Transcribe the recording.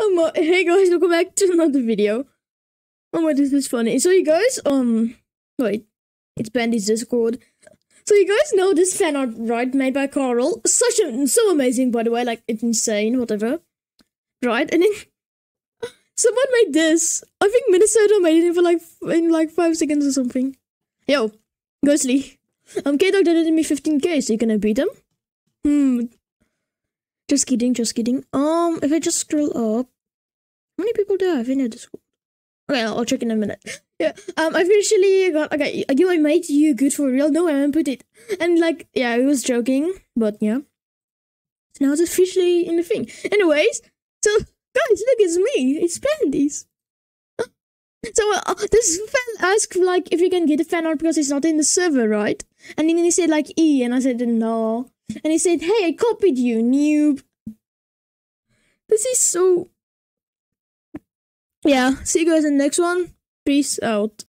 Um, hey guys, welcome back to another video. Oh my, this is funny. So you guys, um, wait, it's Pandy's Discord. So you guys know this fan art, right, made by Carl? Such a, so amazing, by the way, like, it's insane, whatever. Right, and then someone made this. I think Minnesota made it for like, in like five seconds or something. Yo, Ghostly. Um, K-Dog did me 15k, so you gonna beat him? Hmm, just kidding, just kidding. Um, if I just scroll up, how many people do I have in the Discord? Okay, I'll check in a minute. Yeah, um, I've got okay. You, I made you good for real. No, I haven't put it. And like, yeah, I was joking, but yeah. So now it's officially in the thing. Anyways, so guys, look, it's me. It's Pandyz. So uh, this fan asked like if you can get a fan art because it's not in the server, right? And then he said like E, and I said no. And he said, Hey, I copied you, noob. This is so. Yeah, see you guys in the next one. Peace out.